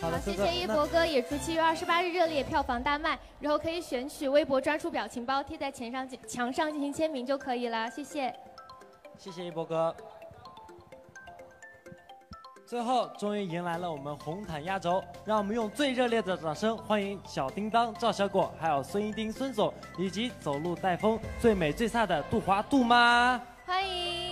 好，谢谢一博哥，也祝七月二十八日热烈票房大卖，然后可以选取微博专属表情包贴在墙上墙上进行签名就可以了，谢谢。谢谢一博哥。最后，终于迎来了我们红毯压轴，让我们用最热烈的掌声欢迎小叮当赵小果，还有孙一丁孙总，以及走路带风最美最飒的杜华杜妈，欢迎。